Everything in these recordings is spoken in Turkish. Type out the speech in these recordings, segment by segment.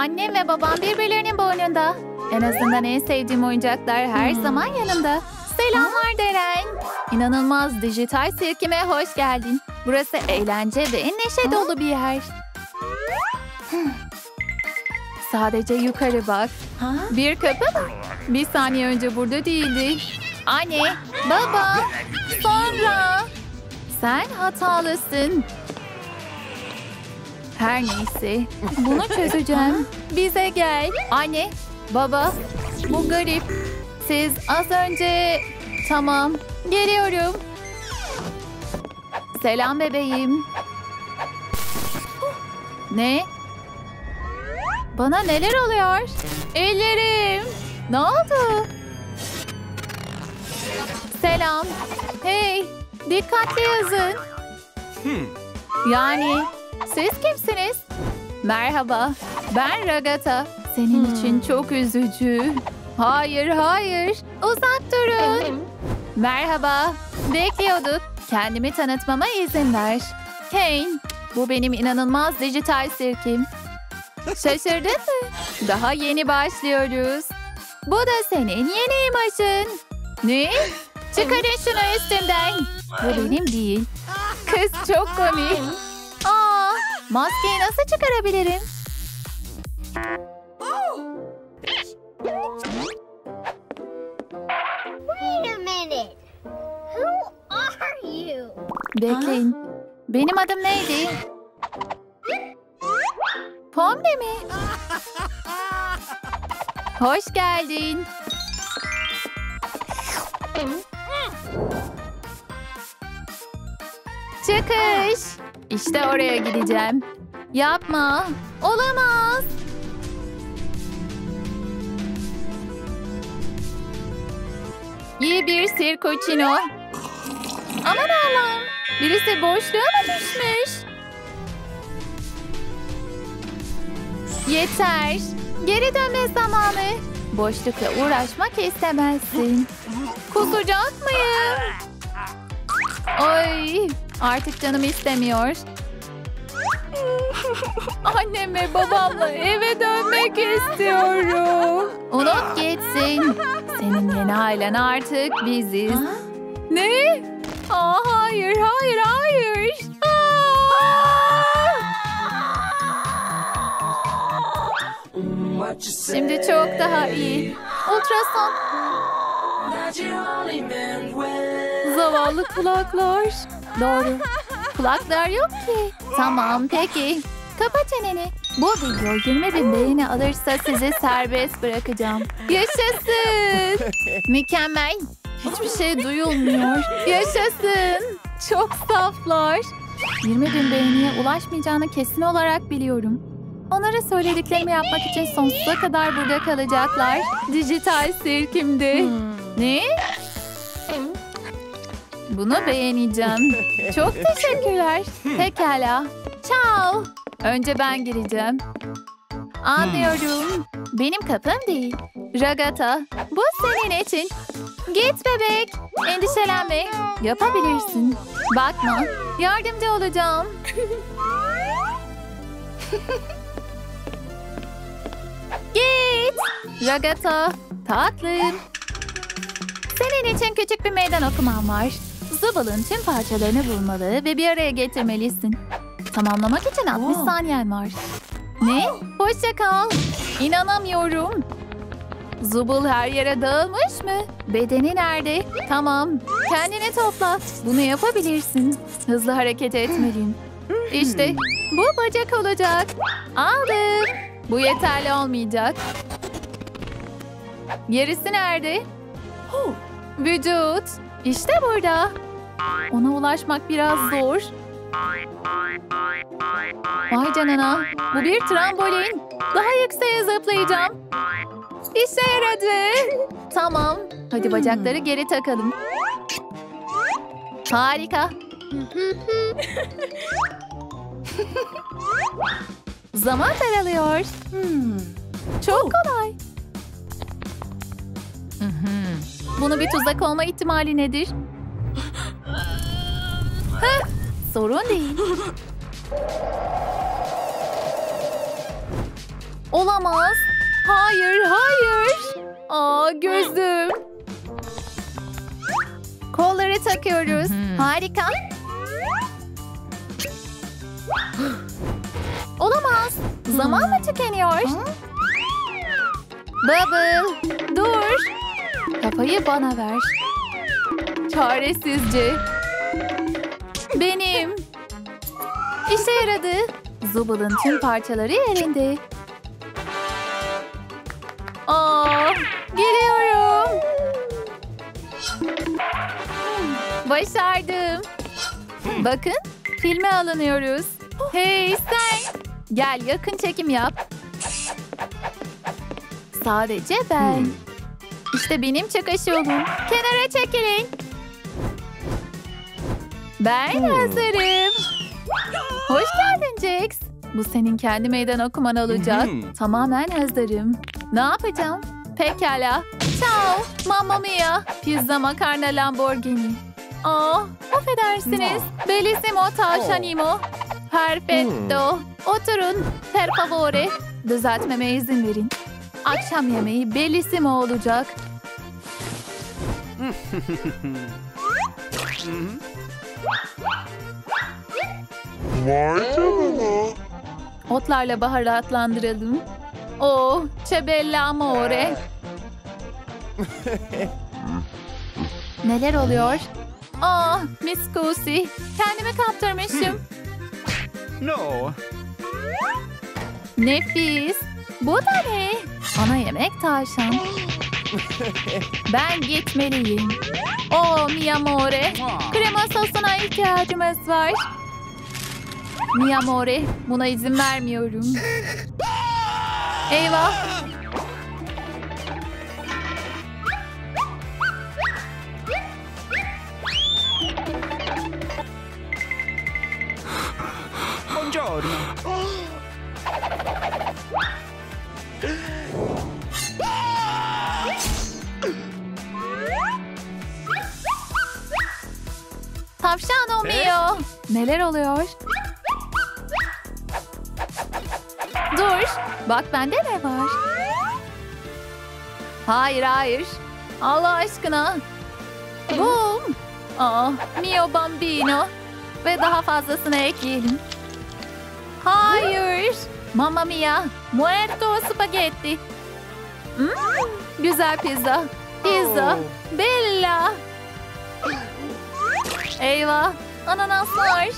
Annem ve babam birbirlerinin boynunda. En azından en sevdiğim oyuncaklar her zaman yanımda. Selamlar Deren. İnanılmaz dijital sirkime hoş geldin. Burası eğlence ve neşe dolu bir yer. Sadece yukarı bak. Bir kapı mı? Bir saniye önce burada değildi. Anne, baba, sonra. Sen hatalısın. Her neyse, bunu çözeceğim. Bize gel. Anne, baba, bu garip. Siz az önce... Tamam, geliyorum. Selam bebeğim. Ne? Bana neler oluyor? Ellerim. Ne oldu? Selam. Hey, dikkatli yazın. Yani siz kimsiniz? Merhaba, ben Ragata. Senin için çok üzücü. Hayır, hayır. Uzak durun. Merhaba, bekliyorduk. Kendimi tanıtmama izin ver. Kane, bu benim inanılmaz dijital sirkim. Şaşırdın mı? Daha yeni başlıyoruz. Bu da senin yeni imajın. Ne? Çıkarın şunu üstümden. Bu benim değil. Kız çok komik. Maskeyi nasıl çıkarabilirim? Wait a minute. Who are you? Bekleyin. Benim adım neydi? Pomni mi? Hoş geldin. Çıkış. İşte oraya gideceğim. Yapma. Olamaz. İyi bir sirkoçino. Aman Allah'ım. Birisi boşluğa mı düşmüş? Yeter. Geri dönme zamanı. Boşlukla uğraşmak istemezsin. Kusacak mıyım? Ay, artık canım istemiyor. Annem ve babamla eve dönmek istiyorum. Unut gitsin. Senin yeni ailen artık biziz. Ne? Aa, hayır, hayır, hayır. Aa! Şimdi çok daha iyi. Ultrason. Zavallı kulaklar. Doğru. Kulaklar yok ki. Tamam peki. Kapa çeneni. Bu video 20 bin beğeni alırsa sizi serbest bırakacağım. Yaşasın. Mükemmel. Hiçbir şey duyulmuyor. Yaşasın. Çok saflar. 20 bin beğeniye ulaşmayacağını kesin olarak biliyorum. Onlara söylediklerimi yapmak için sonsuza kadar burada kalacaklar. Dijital sirkimde. Ne? Bunu beğeneceğim. Çok teşekkürler. Pekala. Ciao. Önce ben gireceğim. Anlıyorum. Benim kapım değil. Ragata, bu senin için. Git bebek. Endişelenme. Yapabilirsin. Bakma. Yardımcı olacağım. Git. Ragata, tatlım. Senin için küçük bir meydan okumam var. Zubal'ın tüm parçalarını bulmalı ve bir araya getirmelisin. Tamamlamak için 60 saniyen var. Ne? Hoşça kal. İnanamıyorum. Zubul her yere dağılmış mı? Bedeni nerede? Tamam. Kendini topla. Bunu yapabilirsin. Hızlı hareket etmeliyim. İşte bu bacak olacak. Aldım. Bu yeterli olmayacak. Gerisi nerede? Vücut. İşte burada. Ona ulaşmak biraz zor. Vay canına. Bu bir trambolin. Daha yükseğe zıplayacağım. İşe yaradı. Tamam. Hadi bacakları geri takalım. Harika. Zaman daralıyor. Çok kolay. Bunu bir tuzak olma ihtimali nedir? Heh, sorun değil. Olamaz. Hayır, hayır. Aa, gözüm. Kolları takıyoruz. Harika. Olamaz. Zaman mı tükeniyor? Bubble, dur. Kafayı bana ver. Çaresizce. Benim. İşe yaradı. Zubal'ın tüm parçaları yerinde. Aa, geliyorum. Başardım. Bakın, filme alınıyoruz. Hey sen, gel yakın çekim yap. Sadece ben. İşte benim çıkış yolum. Kenara çekilin. Ben hazırım. Hoş geldin Jax. Bu senin kendi meydan okuman olacak. Mhm. Tamamen hazırım. Ne yapacağım? Pekala. Ciao. Mamma mia. Pizza, makarna, Lamborghini. Aa, affedersiniz. Bellissimo tavşanimo. Perfetto. Oturun. Per favore. Düzeltmeme izin verin. Akşam yemeği bellissimo olacak. Vay canına. Otlarla baharatlandıralım. Oh, çebella amore. Neler oluyor? Ah, Miss Cousy. Kendimi kaptırmışım. No. Nefis. Bu da ne? Ana yemek tavşan. Ben gitmeliyim. Oh, mi amore. Krema sosuna ihtiyacımız var. Mi amore, buna izin vermiyorum. Eyvah. Neler oluyor? Dur. Bak bende ne var? Hayır hayır. Allah aşkına. Boom. Aa, mio bambino. Ve daha fazlasını ekleyelim. Hayır. Mamma mia. Muerto spaghetti. Hmm, güzel pizza. Pizza. Bella. Eyvah. Ananaslar.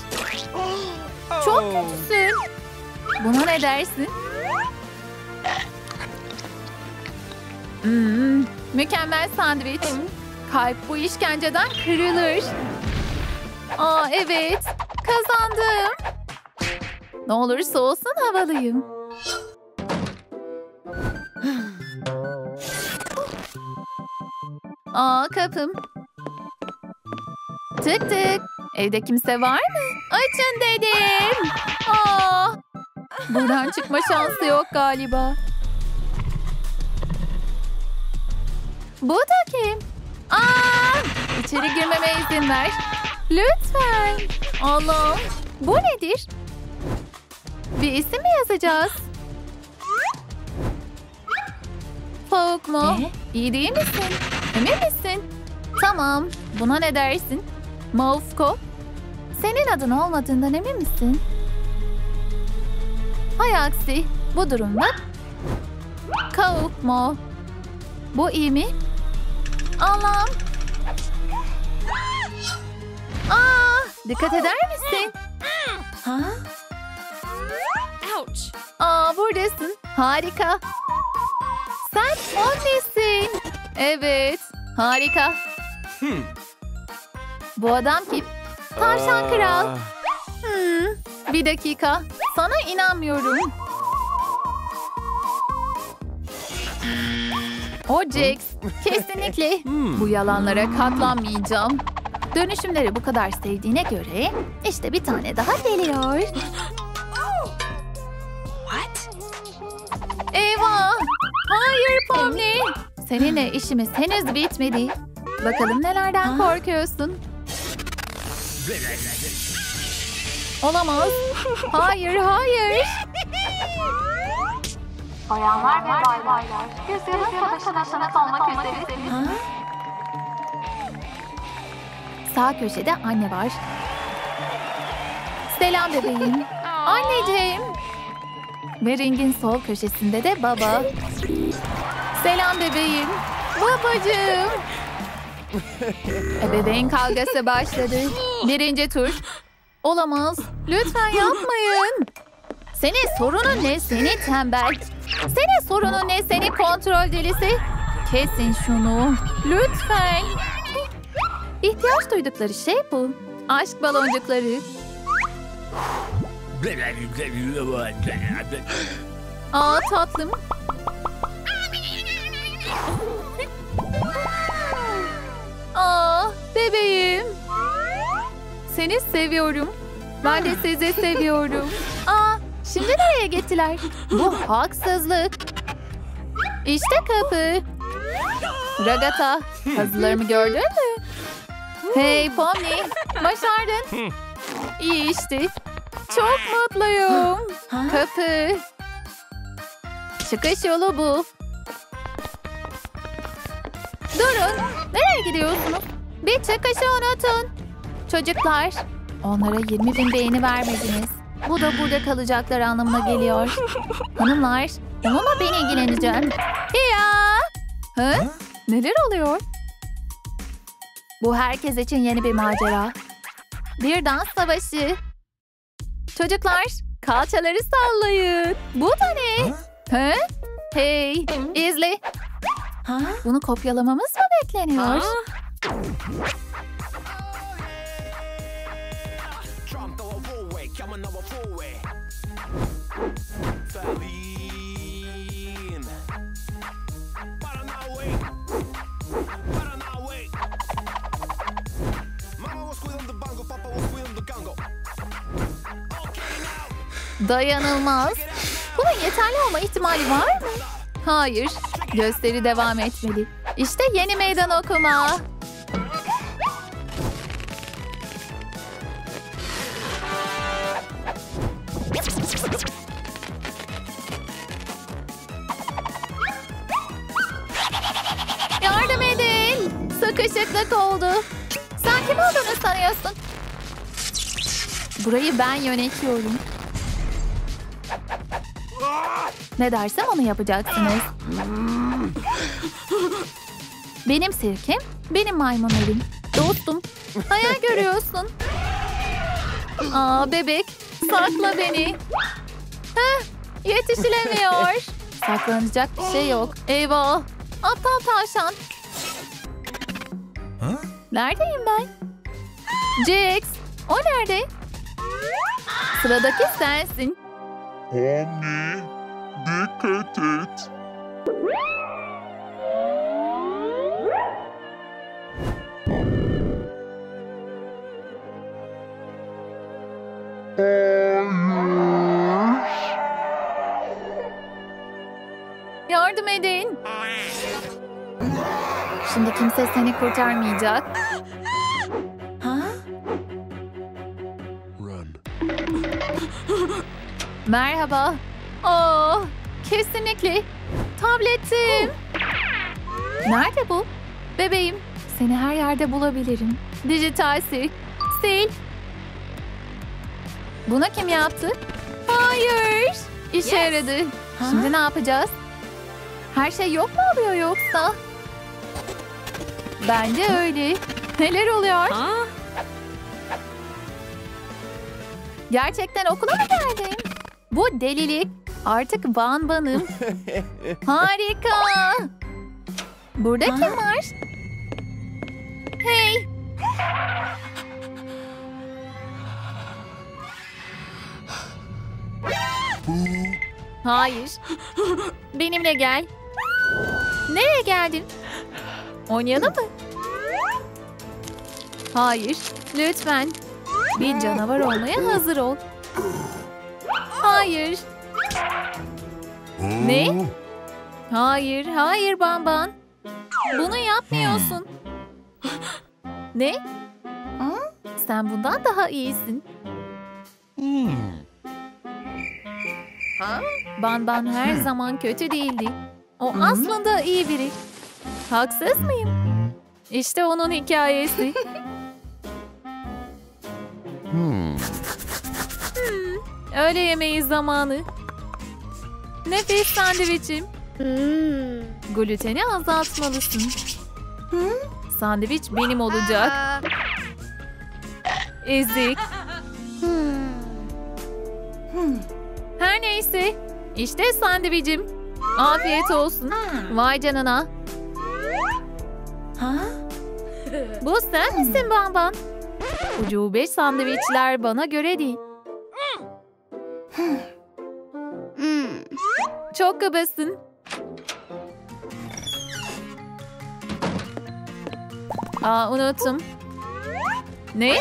Çok Oh. kötüsün. Buna ne dersin? Hmm, mükemmel sandviç. Kalp bu işkenceden kırılır. Aa evet. Kazandım. Ne olursa olsun havalıyım. Aa kapım. Tık tık. Evde kimse var mı? Açın dedim. Aa, buradan çıkma şansı yok galiba. Bu da kim? Aa, içeri girmeme izin ver. Lütfen. Allah'ım. Bu nedir? Bir isim mi yazacağız? Soğuk mu? İyi değil misin? Emin misin? Tamam. Buna ne dersin? Maufko. Senin adın olmadığından emin misin? Hay aksi. Bu durumda Kauk mu? Bu iyi mi? Allah'ım. Aa, dikkat eder misin? Ha? Ouch! Aa, buradasın. Harika. Sen o nesin? Evet, harika. Hmm. Bu adam kim? Tavşan kral. Hmm, bir dakika. Sana inanmıyorum. O Jax. Kesinlikle. Hmm. Bu yalanlara katlanmayacağım. Dönüşümleri bu kadar sevdiğine göre işte bir tane daha geliyor. What? Eyvah! Hayır Pomni! Seninle işimiz henüz bitmedi. Bakalım nelerden korkuyorsun? Olamaz. Hayır, hayır. Bayanlar ve baylar, yüzyılın savaşına tanık olmak üzere. Sağ köşede anne var. Selam bebeğim. Anneciğim. Ve ringin sol köşesinde de baba. Selam bebeğim. Babacığım. Ebeveyn kavgası başladı. Birinci tur. Olamaz. Lütfen yapmayın. Senin sorunun ne seni tembel? Senin sorunun ne seni kontrol delisi? Kesin şunu. Lütfen. İhtiyaç duydukları şey bu. Aşk baloncukları. Aa tatlım. Aa bebeğim. Seni seviyorum. Ben de sizi seviyorum. Aa şimdi nereye gittiler? Bu haksızlık. İşte kapı. Ragata, kazılarımı gördün mü? Hey Pomni, başardın. İyi işte. Çok mutluyum. Kapı. Çıkış yolu bu. Durun. Nereye gidiyorsunuz? Bir çıkışı unutun. Çocuklar, onlara 20 bin beğeni vermediniz. Bu da burada kalacaklar anlamına geliyor. Hanımlar, onunla ben ilgileneceğim. Ya! Hı? Neler oluyor? Bu herkes için yeni bir macera. Bir dans savaşı. Çocuklar, kalçaları sallayın. Bu da ne? Hı? Hey, izle. Bunu kopyalamamız mı bekleniyor? Trump throw a full way, coming over full way. Faline. Paranauê. Paranauê. Mama was squealing the bongo, Papa was squealing the Congo. Dayanılmaz. Bunun yeterli olma ihtimali var mı? Hayır. Gösteri devam etmeli. İşte yeni meydan okuma. Yardım edin. Sıkışıklık oldu. Sen kim olduğunu sanıyorsun? Burayı ben yönetiyorum. Ne dersem onu yapacaksınız. Benim sirkim, benim maymunlarım. Dostum, hayal görüyorsun. Aa bebek, sakla beni. Heh, yetişilemiyor. Saklanacak bir şey yok. Eyvah, aptal tavşan. Neredeyim ben? Jax, o nerede? Sıradaki sensin. Pomni, dikkat et. Hayır. Yardım edin. Şimdi kimse seni kurtarmayacak. Ha? Run. Merhaba. Aa, kesinlikle. Tabletim. Nerede bu? Bebeğim, seni her yerde bulabilirim. Dijital sil. Sil. Bunu kim yaptı? Hayır. İşe yaradı. Şimdi ne yapacağız? Her şey yok mu oluyor yoksa? Bence öyle. Neler oluyor? Gerçekten okula mı geldin? Bu delilik. Artık Van Van'ım. Harika. Burada kim var? Hey. Hayır. Benimle gel. Nereye geldin? Oynayalım mı? Hayır. Lütfen. Bir canavar olmaya hazır ol. Hayır. Ne? Hayır, hayır Bamban. Bunu yapmıyorsun. Ne? Sen bundan daha iyisin. Ban Ban her zaman kötü değildi. O aslında iyi biri. Haksız mıyım? İşte onun hikayesi. Hmm, Öğle yemeği zamanı. Nefis sandviçim. Gluteni azaltmalısın. Sandviç benim olacak. Ezik. Her neyse. İşte sandviçim. Afiyet olsun. Vay canına. Ha? Bu sen misin Bamban? Ucube sandviçler bana göre değil. Çok kabasın. Aa unuttum. Ne?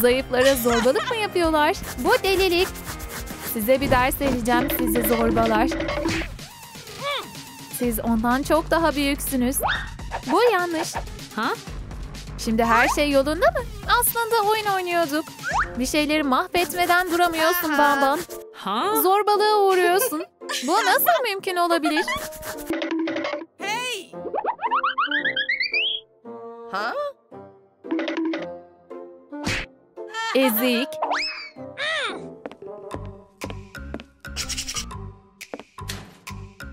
Zayıflara zorbalık mı yapıyorlar? Bu delilik. Size bir ders vereceğim sizi zorbalar. Siz ondan çok daha büyüksünüz. Bu yanlış. Ha? Şimdi her şey yolunda mı? Aslında oyun oynuyorduk. Bir şeyleri mahvetmeden duramıyorsun Bamban. Ha? Zorbalığa uğruyorsun. Bu nasıl mümkün olabilir? Ezik.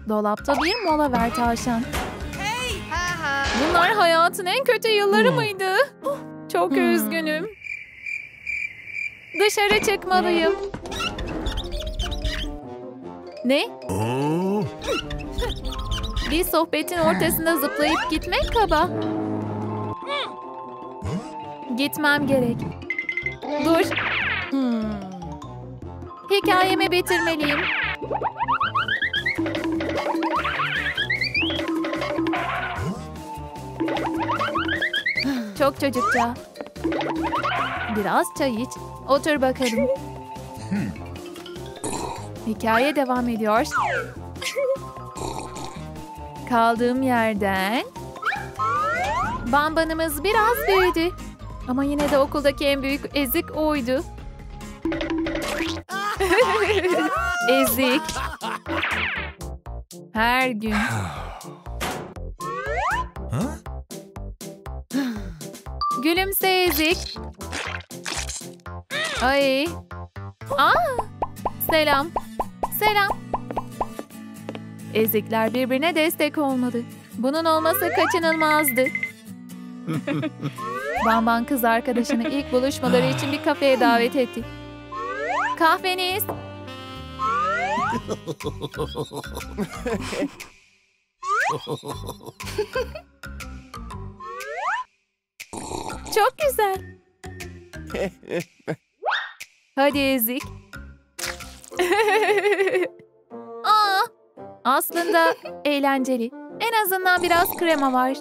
Dolapta bir mola ver tavşan. Bunlar hayatın en kötü yılları mıydı? Çok üzgünüm. Dışarı çıkmalıyım. Ne? Bir sohbetin ortasında zıplayıp gitmek kaba. Gitmem gerek. Dur. Hikayemi bitirmeliyim. Çok çocukça. Biraz çay iç. Otur bakalım. Hikaye devam ediyor. Kaldığım yerden... Bambanımız biraz büyüdü. Ama yine de okuldaki en büyük ezik oydu. ezik. Her gün. Gülümse ezik. Ay. Aa, selam. Selam. Ezikler birbirine destek olmadı. Bunun olması kaçınılmazdı. Bamban kız arkadaşını ilk buluşmaları için bir kafeye davet etti. Kahveniz. Çok güzel. Hadi ezik. Aa, aslında eğlenceli. En azından biraz krema var.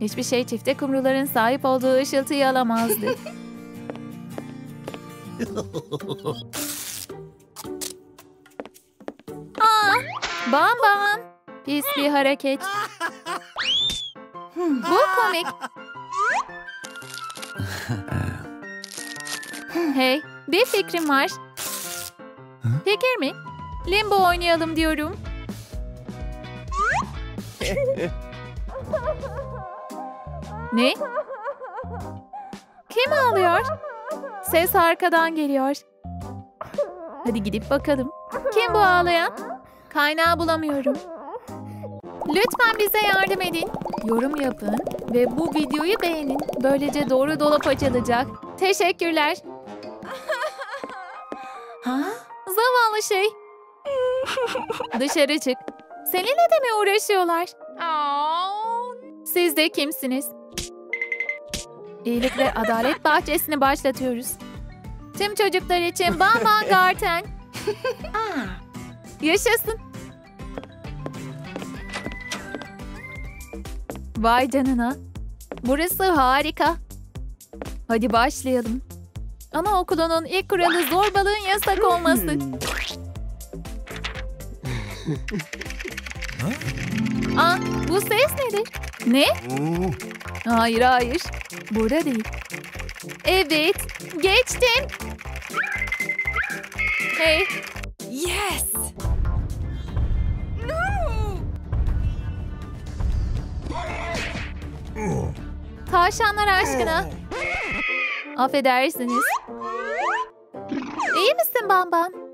Hiçbir şey çifte kumruların sahip olduğu ışıltıyı alamazdı. Aa, bam bam. Pis bir hareket. Bu komik. Hey, bir fikrim var. Fikir mi? Limbo oynayalım diyorum. ne? Kim ağlıyor? Ses arkadan geliyor. Hadi gidip bakalım. Kim bu ağlayan? Kaynağı bulamıyorum. Lütfen bize yardım edin. Yorum yapın ve bu videoyu beğenin. Böylece doğru dolap açılacak. Teşekkürler. Zavallı şey. Dışarı çık. Seninle de mi uğraşıyorlar? Siz de kimsiniz? İyilik ve adalet bahçesini başlatıyoruz. Tüm çocuklar için Bam Bam Garten. Yaşasın. Vay canına. Burası harika. Hadi başlayalım. Anaokulunun ilk kuralı zorbalığın yasak olması. Aa, bu ses nedir? Ne? Hayır hayır. Burada değil. Evet. Geçtim. Hey, Yes. tavşanlar aşkına. Affedersiniz. İyi misin Bamban?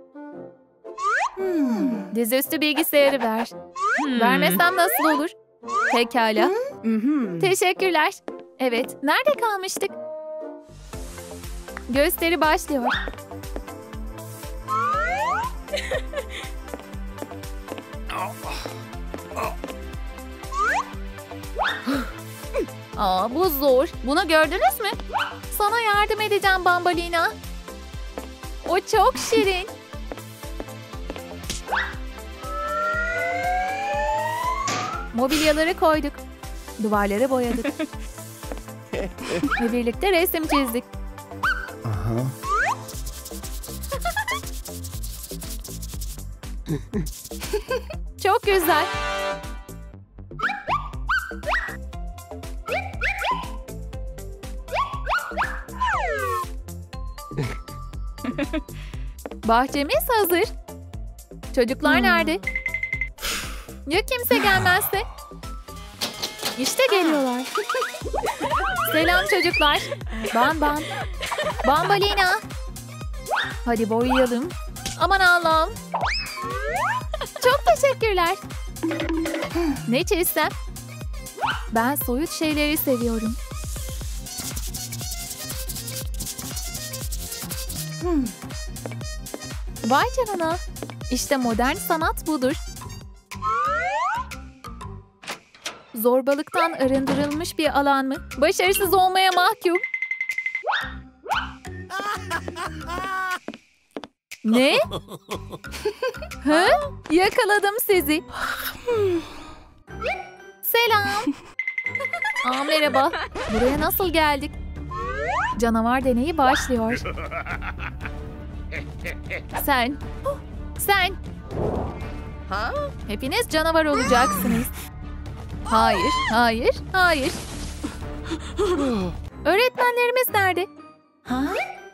Dizüstü bilgisayarı ver. Vermesem nasıl olur? Pekala. Teşekkürler. Evet, nerede kalmıştık? Gösteri başlıyor. Aa, bu zor. Bunu gördünüz mü? Sana yardım edeceğim Bambalina. O çok şirin. Mobilyaları koyduk. Duvarları boyadık. Ve birlikte resim çizdik. Çok güzel. Bahçemiz hazır. Çocuklar nerede? Ya kimse gelmezse? İşte geliyorlar. Selam çocuklar. Ban ban. Bambalina. Hadi boyayalım. Aman Allah'ım. Çok teşekkürler. Ne çizsem? Ben soyut şeyleri seviyorum. Hmm. Vay canına. İşte modern sanat budur. Zorbalıktan arındırılmış bir alan mı? Başarısız olmaya mahkum. Ne? Hı? Yakaladım sizi. Selam. Aa, merhaba. Buraya nasıl geldik? Canavar deneyi başlıyor. Sen. Sen. Hepiniz canavar olacaksınız. Hayır, hayır, hayır. Öğretmenlerimiz nerede? Ha?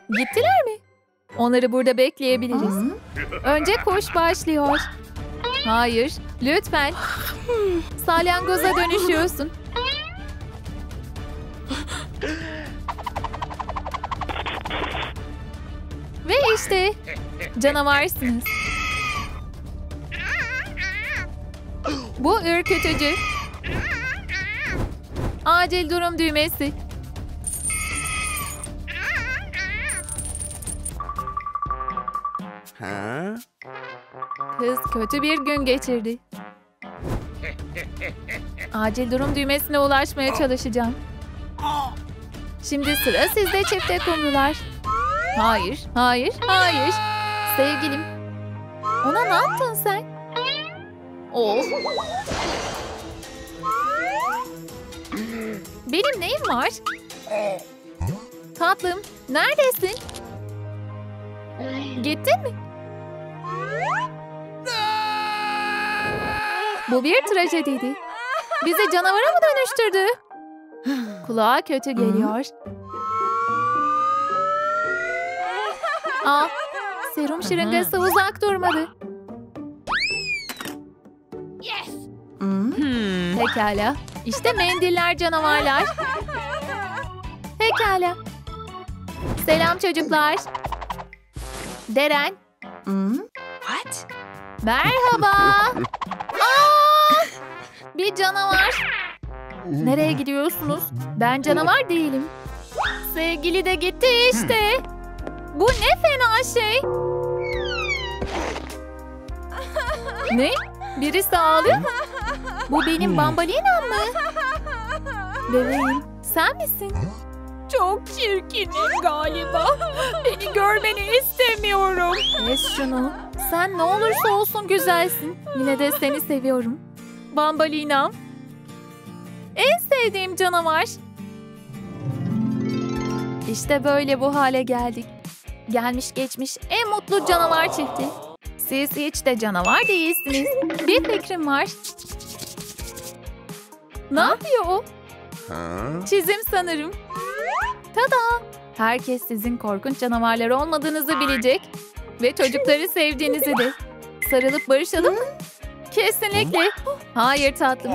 Gittiler mi? Onları burada bekleyebiliriz. Önce koş başlıyor. Hayır, lütfen. Salyangoza dönüşüyorsun. Ve işte canavarsınız. Bu ürkütücü. Acil durum düğmesi. Huh? Kız kötü bir gün geçirdi. Acil durum düğmesine ulaşmaya çalışacağım. Şimdi sıra sizde çifte kumrular. Hayır, hayır, hayır. Sevgilim. Ona ne yaptın sen? Oh. Benim neyim var? Tatlım, neredesin? Gittin mi? Bu bir trajediydi. Bizi canavara mı dönüştürdü? Kulağa kötü geliyor. Aa, serum şırıngası uzak durmadı. Pekala. İşte mendiller canavarlar. Pekala. Selam çocuklar. Deren. What? Merhaba. Aa! Bir canavar. Nereye gidiyorsunuz? Ben canavar değilim. Sevgili de gitti işte. Bu ne fena şey. Ne? Birisi ağlıyor mu? Bu benim bambalinam mı? Bebeğim sen misin? Çok çirkinim galiba. Beni görmeni istemiyorum. Kes şunu. Sen ne olursa olsun güzelsin. Yine de seni seviyorum. Bambalinam. En sevdiğim canavar. İşte böyle bu hale geldik. Gelmiş geçmiş en mutlu canavar çifti. Siz hiç de canavar değilsiniz. Bir fikrim var. Ne yapıyor o? Huh? Çizim sanırım. Tada! Herkes sizin korkunç canavarlar olmadığınızı bilecek. Ve çocukları sevdiğinizi de. Sarılıp barışalım mı? Kesinlikle. Hayır tatlım.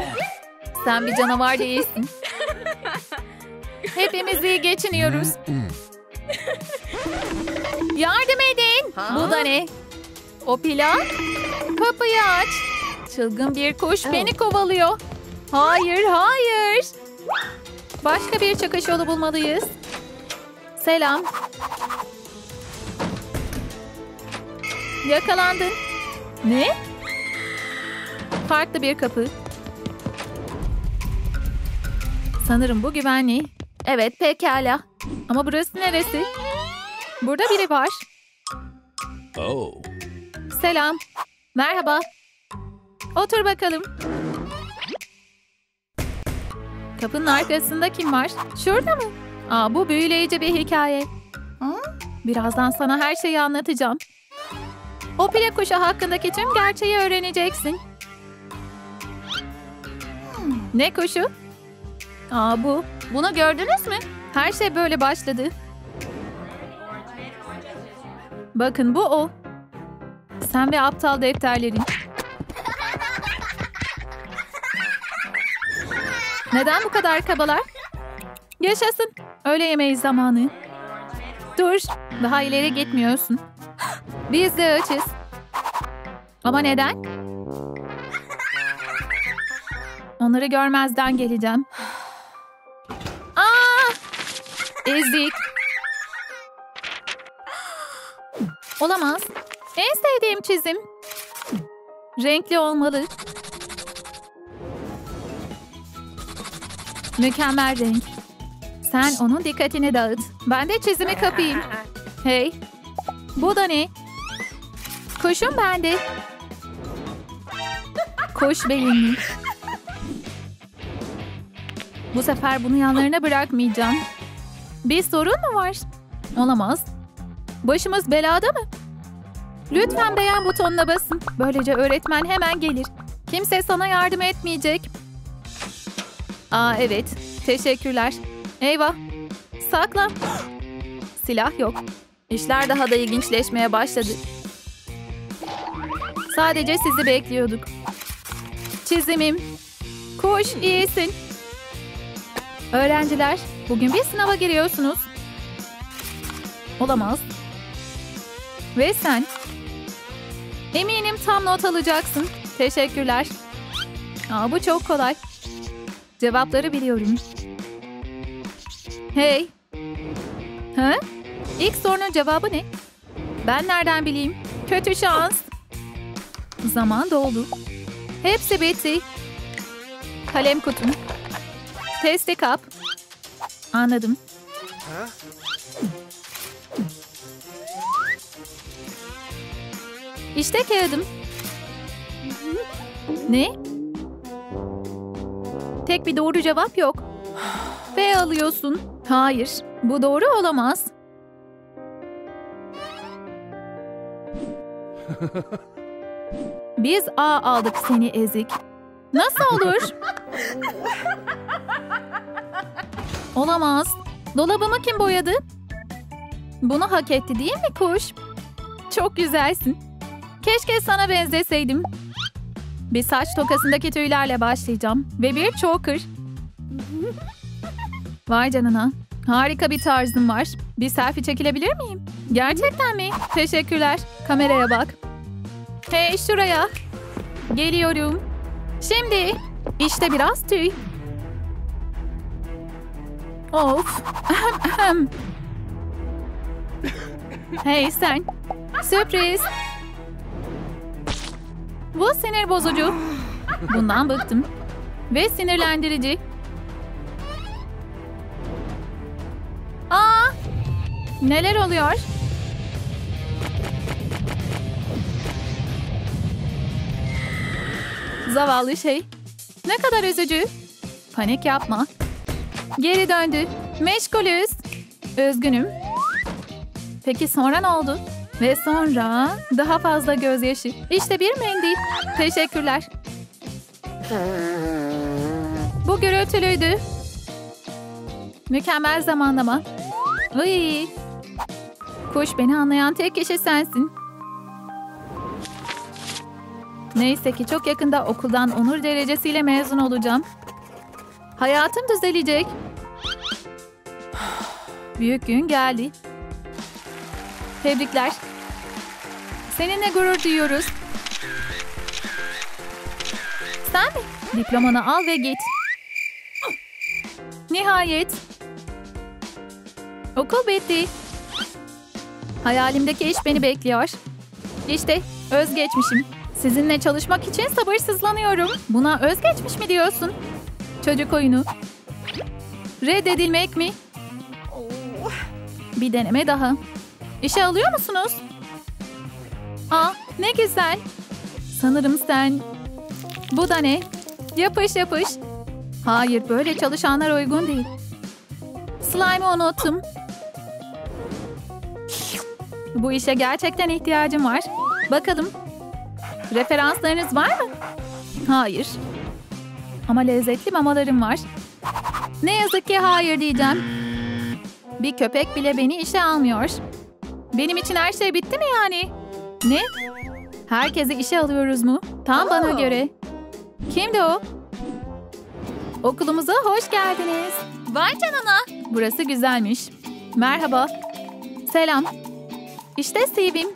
Sen bir canavar değilsin. Hepimiz iyi geçiniyoruz. Yardım edin. Bu da ne? O plan? Kapıyı aç. Çılgın bir kuş beni kovalıyor. Hayır, hayır. Başka bir çıkış yolu bulmalıyız. Selam. Yakalandın. Ne? Farklı bir kapı. Sanırım bu güvenli. Evet pekala. Ama burası neresi? Burada biri var. Oh. Selam. Merhaba. Otur bakalım. Kapının arkasında kim var? Şurada mı? Aa, bu büyüleyici bir hikaye. Birazdan sana her şeyi anlatacağım. O pile kuşu hakkındaki tüm gerçeği öğreneceksin. Ne kuşu? Aa bu. Bunu gördünüz mü? Her şey böyle başladı. Bakın bu o. Sen ve aptal defterlerin. Neden bu kadar kabalar? Yaşasın. Öğle yemeği zamanı. Dur. Daha ileri gitmiyorsun. Biz de açız. Ama neden? Onları görmezden geleceğim. Aa! Ezik. Olamaz. En sevdiğim çizim. Renkli olmalı. Mükemmel renk. Sen onun dikkatini dağıt. Ben de çizimi kapayım. Hey. Bu da ne? Kuşum bende. Kuş beyinli. Bu sefer bunu yanlarına bırakmayacağım. Bir sorun mu var? Olamaz. Başımız belada mı? Lütfen beğen butonuna basın. Böylece öğretmen hemen gelir. Kimse sana yardım etmeyecek. Aa evet. Teşekkürler. Eyvah. Sakla. Silah yok. İşler daha da ilginçleşmeye başladı. Sadece sizi bekliyorduk. Çizimim. Koş iyisin. Öğrenciler, bugün bir sınava giriyorsunuz. Olamaz. Ve sen? Eminim tam not alacaksın. Teşekkürler. Aa, bu çok kolay. Cevapları biliyorum. Hey. Ha? İlk sorunun cevabı ne? Ben nereden bileyim? Kötü şans. Zaman doldu. Hepsi bitti. Kalem kutum. Testi kap. Anladım. İşte kağıdım. Ne? Tek bir doğru cevap yok. B alıyorsun. Hayır, bu doğru olamaz. Biz A aldık seni ezik. Nasıl olur? Olamaz. Dolabımı kim boyadı? Bunu hak etti değil mi kuş? Çok güzelsin. Keşke sana benzeseydim. Bir saç tokasındaki tüylerle başlayacağım. Ve bir choker. Vay canına. Harika bir tarzım var. Bir selfie çekilebilir miyim? Gerçekten mi? Teşekkürler. Kameraya bak. Hey şuraya. Geliyorum. Şimdi işte biraz tüy. Of. hey sen. Sürpriz. Bu sinir bozucu. Bundan bıktım. Ve sinirlendirici. Aa! Neler oluyor? Zavallı şey. Ne kadar üzücü. Panik yapma. Geri döndü. Meşgulüz. Üzgünüm. Peki sonra ne oldu? Ve sonra daha fazla gözyaşı. İşte bir mendil. Teşekkürler. Bu gürültülüydü. Mükemmel zamanlama. Iy. Kuş beni anlayan tek kişi sensin. Neyse ki çok yakında okuldan onur derecesiyle mezun olacağım. Hayatım düzelecek. Büyük gün geldi. Tebrikler. Seninle gurur duyuyoruz. Sen mi? Diplomanı al ve git. Nihayet. Okul bitti. Hayalimdeki iş beni bekliyor. İşte özgeçmişim. Sizinle çalışmak için sabırsızlanıyorum. Buna özgeçmiş mi diyorsun? Çocuk oyunu. Reddedilmek mi? Bir deneme daha. İşe alıyor musunuz? Aa, ne güzel. Sanırım sen... Bu da ne? Yapış yapış. Hayır, böyle çalışanlar uygun değil. Slime'ı unuttum. Bu işe gerçekten ihtiyacım var. Bakalım. Referanslarınız var mı? Hayır. Ama lezzetli mamalarım var. Ne yazık ki hayır diyeceğim. Bir köpek bile beni işe almıyor. Benim için her şey bitti mi yani? Ne? Herkesi işe alıyoruz mu? Tam bana göre. Kimdi o? Okulumuza hoş geldiniz. Vay canına. Burası güzelmiş. Merhaba. Selam. İşte CV'm.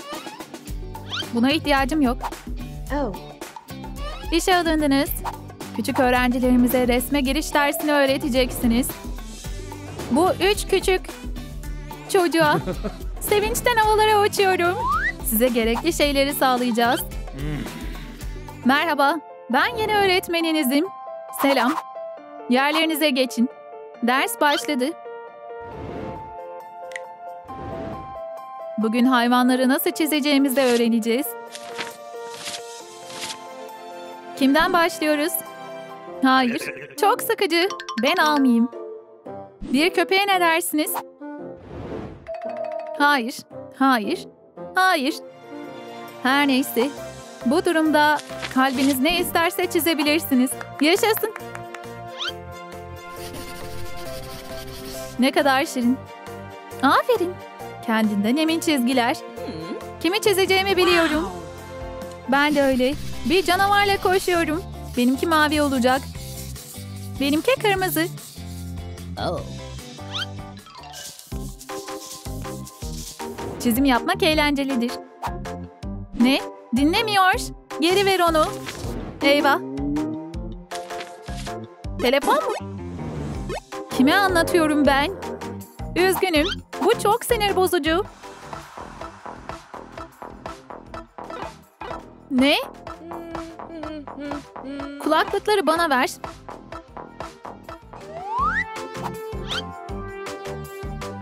Buna ihtiyacım yok. Oh. İşe alındınız. Küçük öğrencilerimize resme giriş dersini öğreteceksiniz. Bu üç küçük çocuğa sevinçten havalara uçuyorum. Size gerekli şeyleri sağlayacağız. Merhaba, ben yeni öğretmeninizim. Selam. Yerlerinize geçin. Ders başladı. Bugün hayvanları nasıl çizeceğimizi de öğreneceğiz. Kimden başlıyoruz? Hayır, çok sıkıcı. Ben almayayım. Bir köpeğe ne dersiniz? Hayır, hayır, hayır. Her neyse. Bu durumda kalbiniz ne isterse çizebilirsiniz. Yaşasın. Ne kadar şirin. Aferin. Kendinden emin çizgiler. Kimi çizeceğimi biliyorum. Ben de öyle. Bir canavarla koşuyorum. Benimki mavi olacak. Benimki kırmızı. Oh. Çizim yapmak eğlencelidir. Ne? Dinlemiyor. Geri ver onu. Eyvah. Telefon mu? Kime anlatıyorum ben? Üzgünüm. Bu çok sinir bozucu. Ne? Kulaklıkları bana ver.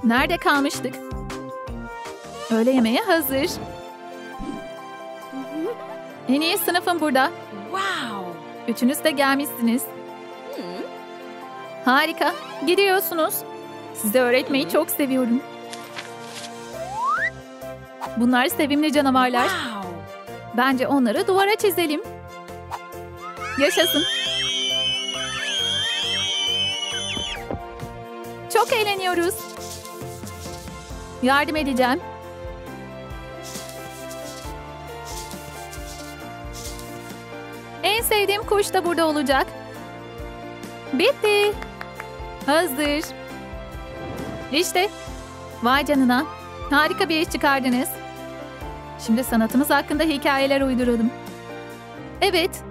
Nerede kalmıştık? Öğle yemeği hazır. En iyi sınıfım burada. Wow. Üçünüz de gelmişsiniz. Harika. Gidiyorsunuz. Size öğretmeyi çok seviyorum. Bunlar sevimli canavarlar. Wow. Bence onları duvara çizelim. Yaşasın. Çok eğleniyoruz. Yardım edeceğim. Sevdiğim kuş da burada olacak. Bitti. Hazır. İşte. Vay canına. Harika bir iş çıkardınız. Şimdi sanatımız hakkında hikayeler uyduralım. Evet.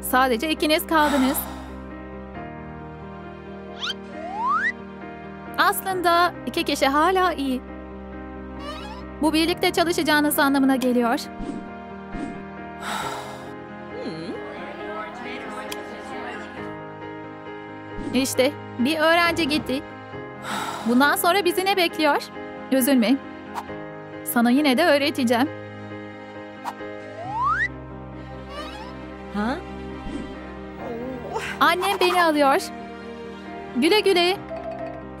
Sadece ikiniz kaldınız. Aslında iki kişi hala iyi. Bu birlikte çalışacağınız anlamına geliyor. İşte bir öğrenci gitti. Bundan sonra bizi ne bekliyor? Üzülme. Sana yine de öğreteceğim. Huh? Annem beni alıyor. Güle güle.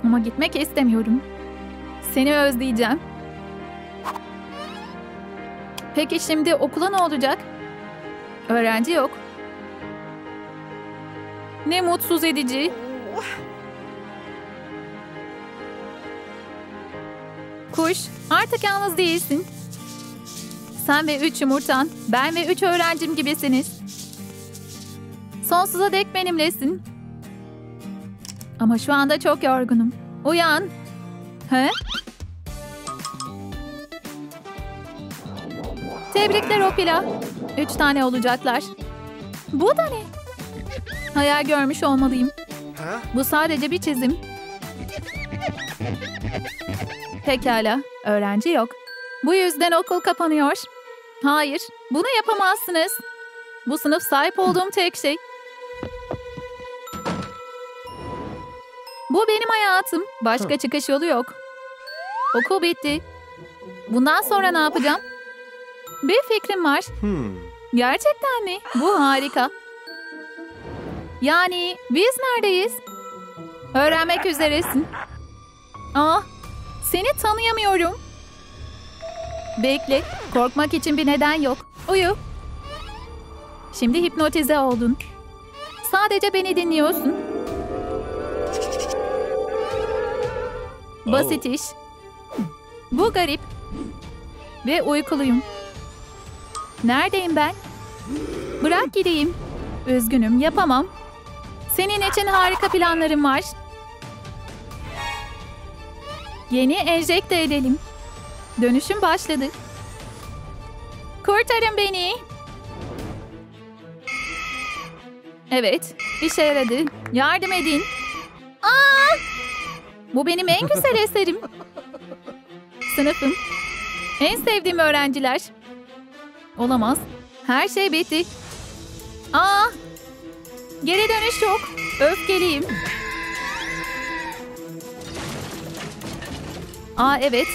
Ama gitmek istemiyorum. Seni özleyeceğim. Peki şimdi okula ne olacak? Öğrenci yok. Ne mutsuz edici. Kuş, artık yalnız değilsin. Sen ve üç yumurtan, ben ve üç öğrencim gibisiniz. Sonsuza dek benimlesin. Ama şu anda çok yorgunum. Uyan. He? Tebrikler Opila. Üç tane olacaklar. Bu da ne? Hayal görmüş olmalıyım. Bu sadece bir çizim. Pekala, öğrenci yok. Bu yüzden okul kapanıyor. Hayır, bunu yapamazsınız. Bu sınıf sahip olduğum tek şey. Bu benim hayatım. Başka çıkış yolu yok. Okul bitti. Bundan sonra ne yapacağım? Bir fikrim var. Gerçekten mi? Bu harika. Yani biz neredeyiz? Öğrenmek üzeresin. Aa, seni tanıyamıyorum. Bekle, korkmak için bir neden yok. Uyu. Şimdi hipnotize oldun. Sadece beni dinliyorsun. Basit iş. Bu garip. Ve uykuluyum. Neredeyim ben? Bırak gideyim. Üzgünüm, yapamam. Senin için harika planlarım var. Yeni enjekte edelim. Dönüşüm başladı. Kurtarın beni. Evet, işe yaradı. Yardım edin. Aa! Bu benim en güzel eserim. Sınıfım. En sevdiğim öğrenciler. Olamaz. Her şey bitti. Aa! Geri dönüş yok. Öfkeliyim. Aa evet.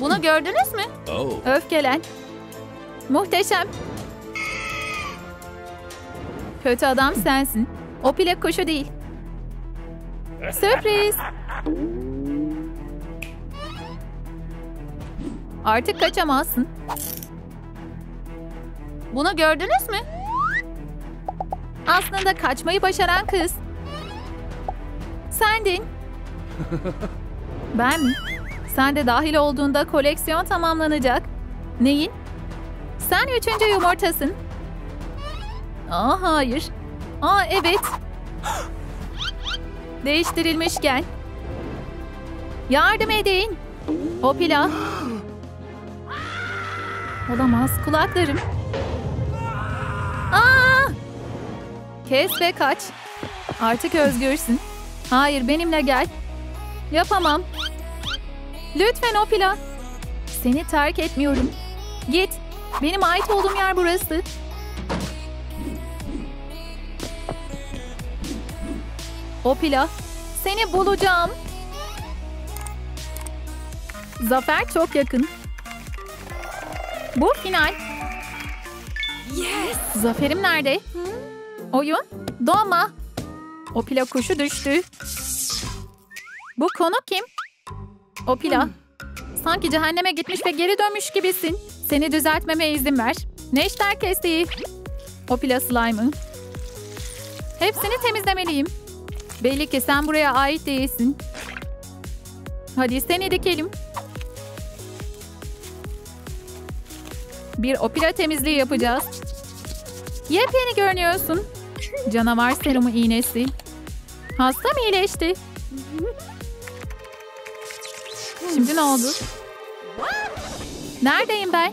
Bunu gördünüz mü? Oh. Öfkelen. Muhteşem. Kötü adam sensin. O plak kuşu değil. Sürpriz. Artık kaçamazsın. Bunu gördünüz mü? Aslında kaçmayı başaran kız. Sendin. Ben mi? Sen de dahil olduğunda koleksiyon tamamlanacak. Neyin? Sen üçüncü yumurtasın. Aa hayır. Aa evet. Değiştirilmişken. Yardım edin. O pilav. Olamaz kulaklarım. Aa! Kes ve kaç. Artık özgürsün. Hayır benimle gel. Yapamam. Lütfen Opila. Seni terk etmiyorum. Git. Benim ait olduğum yer burası. Opila. Seni bulacağım. Zafer çok yakın. Bu final. Yes. Zaferim nerede? Oyun? Doğma. O pila kuşu düştü. Bu konu kim? O pila. Sanki cehenneme gitmiş ve geri dönmüş gibisin. Seni düzeltmeme izin ver. Neşter kestiği. O pila slime'ı. Hepsini temizlemeliyim. Belli ki sen buraya ait değilsin. Hadi seni dikelim. Bir opera temizliği yapacağız. Yepyeni görünüyorsun. Canavar serumu iğnesi. Hasta mı iyileşti? Şimdi ne oldu? Neredeyim ben?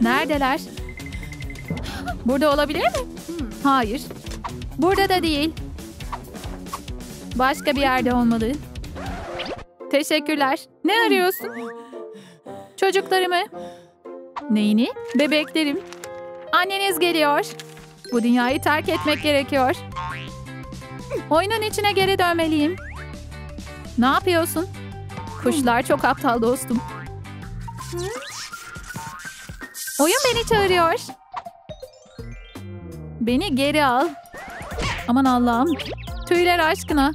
Neredeler? Burada olabilir mi? Hayır. Burada da değil. Başka bir yerde olmalı. Teşekkürler. Ne arıyorsun? Çocuklarımı. Neyini? Bebeklerim. Anneniz geliyor. Bu dünyayı terk etmek gerekiyor. Oyunun içine geri dönmeliyim. Ne yapıyorsun? Kuşlar çok aptal dostum. Oyun beni çağırıyor. Beni geri al. Aman Allah'ım. Tüyler aşkına.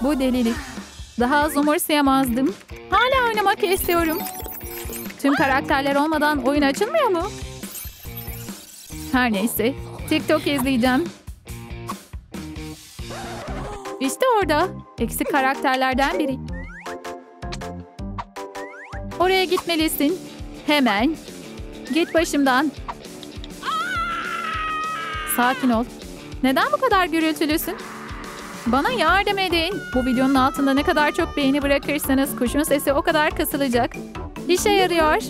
Bu delilik. Daha az umursayamazdım. Hala oynamak istiyorum. Tüm karakterler olmadan oyun açılmıyor mu? Her neyse. TikTok izleyeceğim. İşte orada. Eksik karakterlerden biri. Oraya gitmelisin. Hemen. Git başımdan. Sakin ol. Neden bu kadar gürültülüsün? Bana yardım edin. Bu videonun altında ne kadar çok beğeni bırakırsanız kuşun sesi o kadar kısılacak. İşe yarıyor.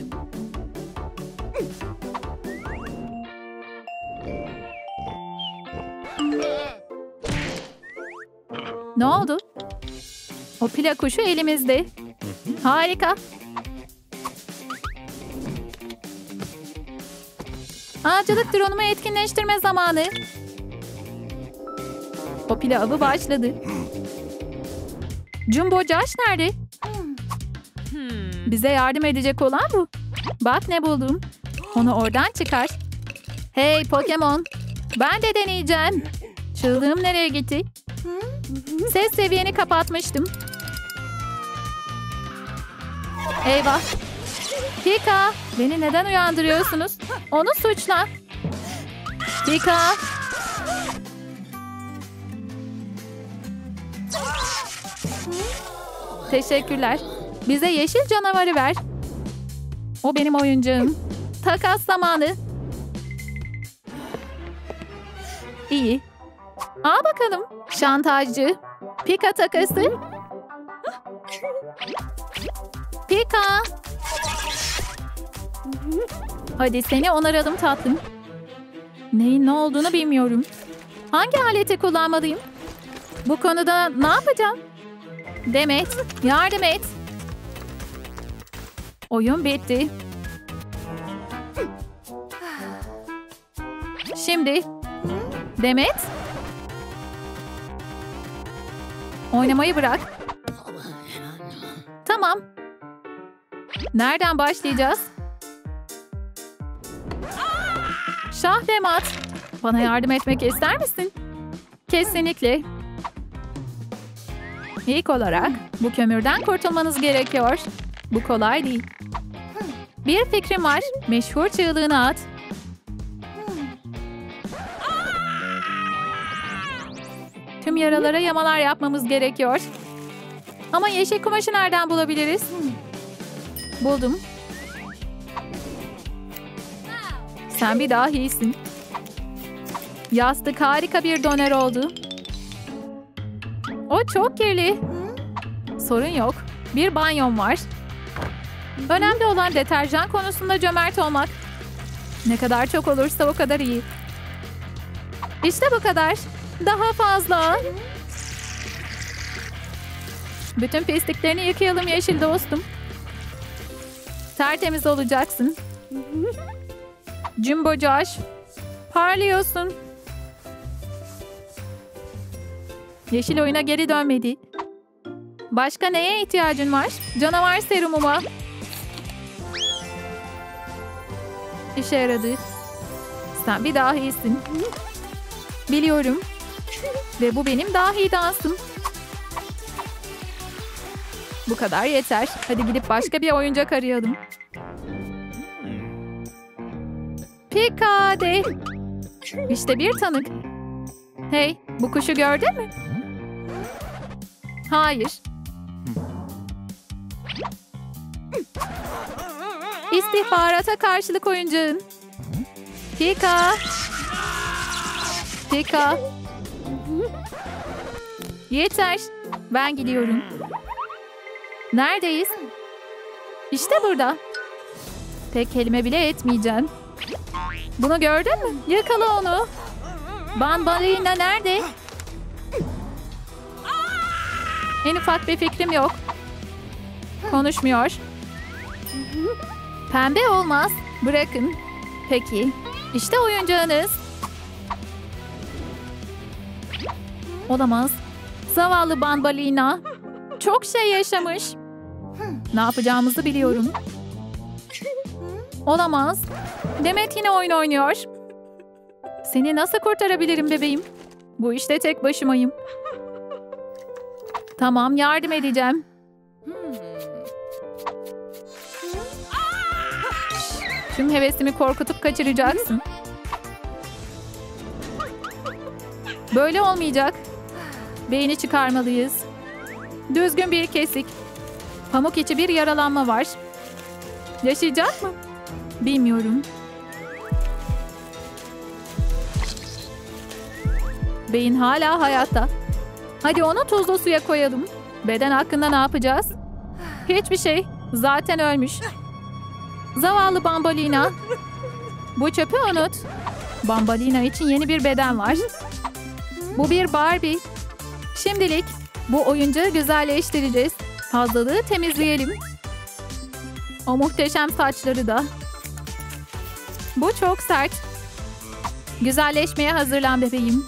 Ne oldu? O pila kuşu elimizde. Harika. Ağacılık dronumu etkinleştirme zamanı. O pila avı başladı. Jumbo Josh nerede? Bize yardım edecek olan bu. Bak ne buldum. Onu oradan çıkar. Hey Pokemon. Ben de deneyeceğim. Çığlığım nereye gitti? Ses seviyeni kapatmıştım. Eyvah. Pika, beni neden uyandırıyorsunuz? Onu suçla. Pika. Teşekkürler. Bize yeşil canavarı ver. O benim oyuncağım. Takas zamanı. İyi. Al bakalım. Şantajcı. Pika takası. Pika. Hadi seni onaralım tatlım. Neyin ne olduğunu bilmiyorum. Hangi aleti kullanmalıyım? Bu konuda ne yapacağım? Demet, yardım et. Oyun bitti. Şimdi Demet. Oynamayı bırak. Tamam. Nereden başlayacağız? Şah ve mat. Bana yardım etmek ister misin? Kesinlikle. İlk olarak bu kömürden kurtulmanız gerekiyor. Bu kolay değil. Bir fikrim var. Meşhur çığlığını at. Tüm yaralara yamalar yapmamız gerekiyor. Ama yeşil kumaşı nereden bulabiliriz? Buldum. Sen bir dahisin. Yastık harika bir doner oldu. O çok kirli. Sorun yok. Bir banyom var. Önemli olan deterjan konusunda cömert olmak. Ne kadar çok olursa o kadar iyi. İşte bu kadar. Daha fazla. Bütün pisliklerini yıkayalım yeşil dostum. Tertemiz olacaksın. Jumbo Josh. Parlıyorsun. Yeşil oyuna geri dönmedi. Başka neye ihtiyacın var? Canavar serumuma. İşe yaradı. Sen bir dahisin. Biliyorum. Ve bu benim dahi dansım. Bu kadar yeter. Hadi gidip başka bir oyuncak arayalım. Pikade. İşte bir tanık. Hey, bu kuşu gördün mü? Hayır. İstihbarata karşılık oyuncağın. Pika. Pika. Yeter. Ben gidiyorum. Neredeyiz? İşte burada. Tek kelime bile etmeyeceğim. Bunu gördün mü? Yakala onu. Bambalina nerede? En ufak bir fikrim yok. Konuşmuyor. Pembe olmaz. Bırakın. Peki. İşte oyuncağınız. Olamaz. Zavallı Bambalina. Çok şey yaşamış. Ne yapacağımızı biliyorum. Olamaz. Demet yine oyun oynuyor. Seni nasıl kurtarabilirim bebeğim? Bu işte tek başımayım. Tamam yardım edeceğim. Tüm hevesimi korkutup kaçıracaksın. Böyle olmayacak. Beyni çıkarmalıyız. Düzgün bir kesik. Pamuk içi bir yaralanma var. Yaşayacak mı? Bilmiyorum. Beyin hala hayatta. Hadi onu tuzlu suya koyalım. Beden hakkında ne yapacağız? Hiçbir şey. Zaten ölmüş. Zavallı Bambalina. Bu çöpü unut. Bambalina için yeni bir beden var. Bu bir Barbie. Şimdilik bu oyuncağı güzelleştireceğiz. Fazlalığı temizleyelim. O muhteşem saçları da. Bu çok sert. Güzelleşmeye hazırlan bebeğim.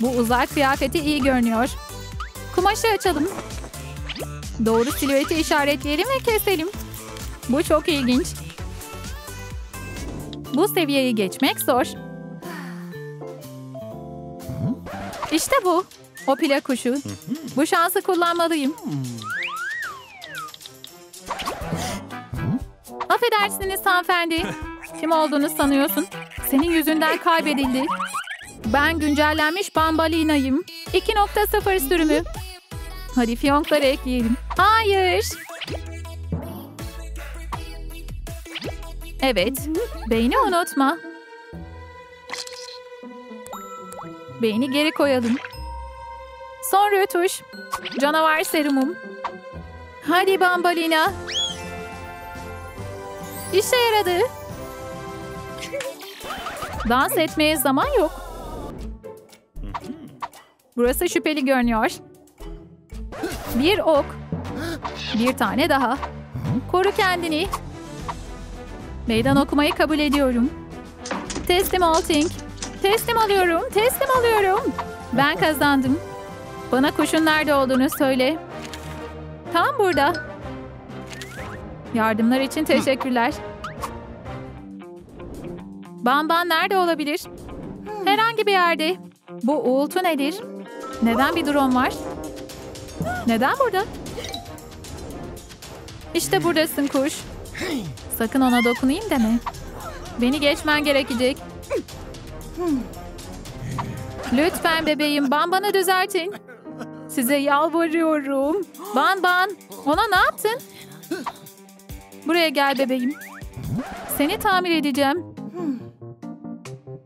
Bu uzak kıyafeti iyi görünüyor. Kumaşı açalım. Doğru silüeti işaretleyelim ve keselim. Bu çok ilginç. Bu seviyeyi geçmek zor. İşte bu. O pila kuşu. Bu şansı kullanmalıyım. Affedersiniz hanımefendi. Kim olduğunu sanıyorsun? Senin yüzünden kaybedildi. Ben güncellenmiş Bambalina'yım. 2.0 sürümü. Hadi fiyonkları ekleyelim. Hayır. Evet. Beyni unutma. Beyni geri koyalım. Son rötuş. Canavar serumum. Hadi Bambalina. İşe yaradı. Dans etmeye zaman yok. Burası şüpheli görünüyor. Bir ok. Bir tane daha. Koru kendini. Meydan okumayı kabul ediyorum. Teslim ol Tink. Teslim alıyorum. Teslim alıyorum. Ben kazandım. Bana kuşun nerede olduğunu söyle. Tam burada. Yardımlar için teşekkürler. Bamban nerede olabilir? Herhangi bir yerde. Bu uğultu nedir? Neden bir drone var? Neden burada? İşte buradasın kuş. Sakın ona dokunayım deme. Beni geçmen gerekecek. Lütfen bebeğim Banban'ı düzeltin. Size yalvarıyorum. Ban Ban ona ne yaptın? Buraya gel bebeğim. Seni tamir edeceğim.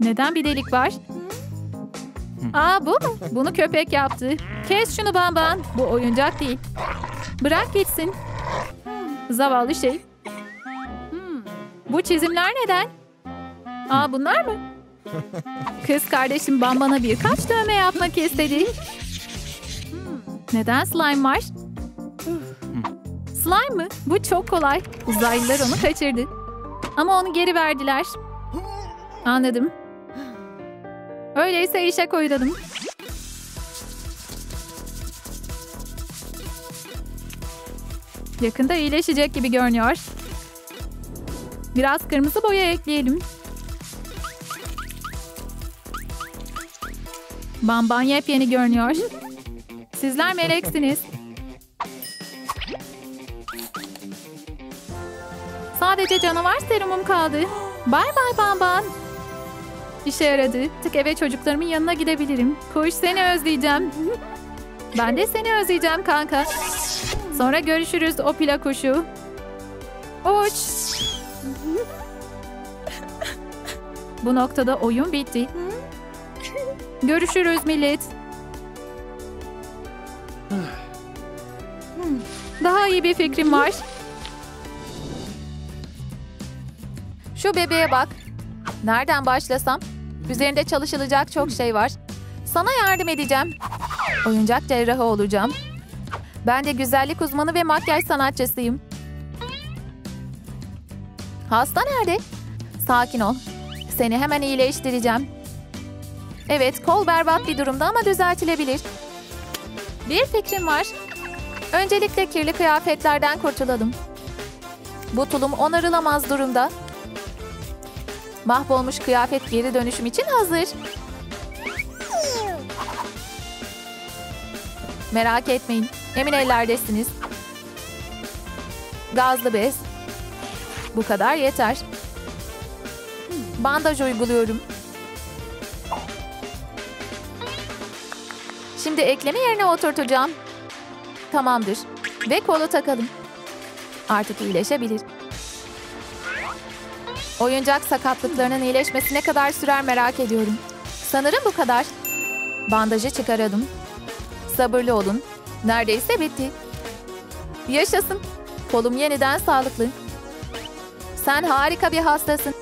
Neden bir delik var? Aa bu mu? Bunu köpek yaptı. Kes şunu Bamban. Bu oyuncak değil. Bırak gitsin. Zavallı şey. Bu çizimler neden? Aa bunlar mı? Kız kardeşim Bamban'a birkaç dövme yapmak istedi. Neden slime var? Slime mı? Bu çok kolay. Uzaylılar onu kaçırdı. Ama onu geri verdiler. Anladım. Öyleyse işe koyulalım. Yakında iyileşecek gibi görünüyor. Biraz kırmızı boya ekleyelim. Bamban yepyeni görünüyor. Sizler meleksiniz. Sadece canavar serumum kaldı. Bay bay Bamban. İşe yaradı. Tık eve çocuklarımın yanına gidebilirim. Kuş seni özleyeceğim. Ben de seni özleyeceğim kanka. Sonra görüşürüz o pila kuşu. Uç. Bu noktada oyun bitti. Görüşürüz millet. Daha iyi bir fikrim var. Şu bebeğe bak. Nereden başlasam? Üzerinde çalışılacak çok şey var. Sana yardım edeceğim. Oyuncak cerrahı olacağım. Ben de güzellik uzmanı ve makyaj sanatçısıyım. Hasta nerede? Sakin ol. Seni hemen iyileştireceğim. Evet, kol berbat bir durumda ama düzeltilebilir. Bir fikrim var. Öncelikle kirli kıyafetlerden kurtulalım. Bu tulum onarılamaz durumda. Mahvolmuş kıyafet geri dönüşüm için hazır. Merak etmeyin. Emin ellerdesiniz. Gazlı bez. Bu kadar yeter. Bandaj uyguluyorum. Şimdi eklemi yerine oturtacağım. Tamamdır. Ve kolu takalım. Artık iyileşebilir. Oyuncak sakatlıklarının iyileşmesi ne kadar sürer merak ediyorum. Sanırım bu kadar. Bandajı çıkaralım. Sabırlı olun. Neredeyse bitti. Yaşasın. Kolum yeniden sağlıklı. Sen harika bir hastasın.